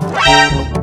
Música